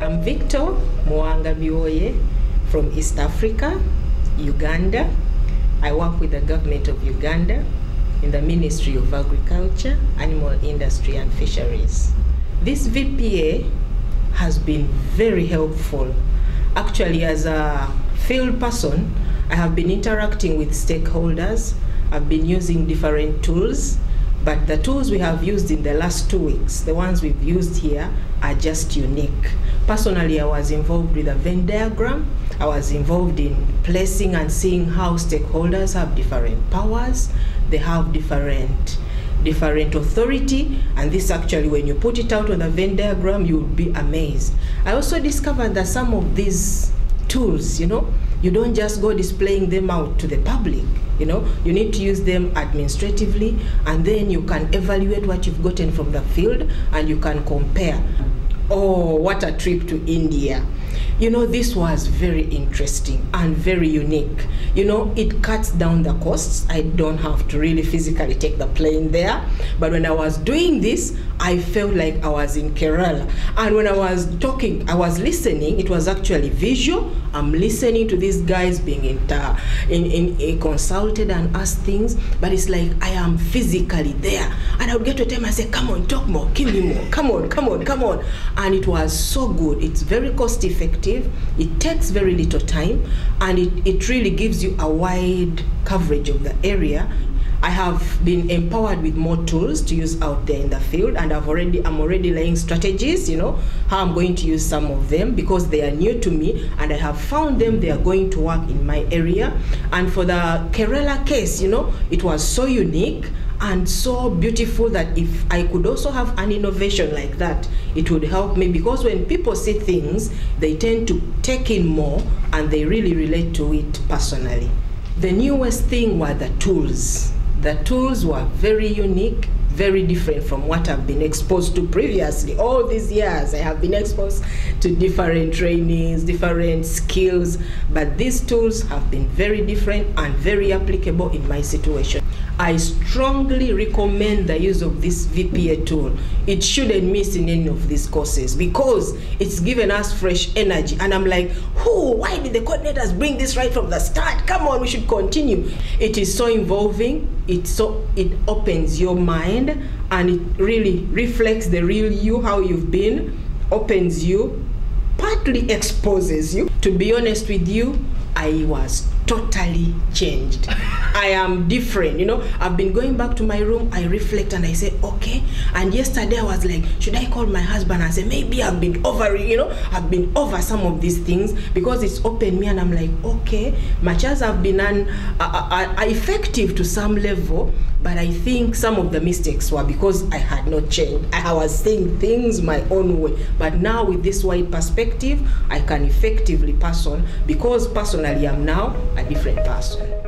I'm Victoria Muwanga Biwoye from East Africa, Uganda. I work with the government of Uganda in the Ministry of Agriculture, Animal Industry and Fisheries. This VPA has been very helpful. Actually, as a field person, I have been interacting with stakeholders. I've been using different tools, but the tools we have used in the last two weeks, the ones we've used here, are just unique. Personally, I was involved with a Venn diagram. I was involved in placing and seeing how stakeholders have different powers, they have different different authority and this actually when you put it out on the Venn diagram you'll be amazed. I also discovered that some of these tools, you know, you don't just go displaying them out to the public you know. You need to use them administratively and then you can evaluate what you've gotten from the field and you can compare. Oh what a trip to india. You know this was very interesting and very unique. You know it cuts down the costs. I don't have to really physically take the plane there. But when i was doing this i felt like i was in kerala. And when i was talking i was listening. It was actually visual. I'm listening to these guys being in, in, in consulted and asked things. But it's like i am physically there. And i would get to them and say come on talk more. Give me more. Come on come on come on. And it was so good. It's very cost effective. It takes very little time. And it, it really gives you a wide coverage of the area I have been empowered with more tools to use out there in the field and I've already I'm already laying strategies, you know, how I'm going to use some of them because they are new to me and I have found them they are going to work in my area. And for the Kerala case, you know, it was so unique and so beautiful that if I could also have an innovation like that, it would help me because when people see things, they tend to take in more and they really relate to it personally. The newest thing were the tools the tools were very unique, very different from what I've been exposed to previously. All these years, I have been exposed to different trainings, different skills, but these tools have been very different and very applicable in my situation. I strongly recommend the use of this VPA tool. It shouldn't miss in any of these courses because it's given us fresh energy. And I'm like, who? Why did the coordinators bring this right from the start? Come on, we should continue. It is so involving. It so it opens your mind and it really reflects the real you, how you've been, opens you, partly exposes you. To be honest with you, I was totally changed. I am different, you know. I've been going back to my room, I reflect and I say, okay. And yesterday I was like, should I call my husband and say, maybe I've been over, you know, I've been over some of these things because it's opened me and I'm like, okay, much as I've been an, uh, uh, effective to some level, but I think some of the mistakes were because I had not changed. I was saying things my own way. But now with this wide perspective, I can effectively pass on because personally I'm now a different person.